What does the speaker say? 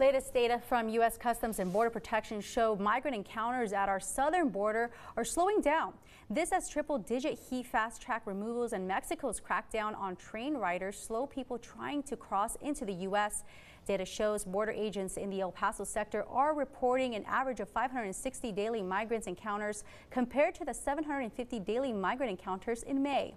Latest data from U.S. Customs and Border Protection show migrant encounters at our southern border are slowing down. This as triple-digit heat fast-track removals and Mexico's crackdown on train riders slow people trying to cross into the U.S. Data shows border agents in the El Paso sector are reporting an average of 560 daily migrants encounters compared to the 750 daily migrant encounters in May.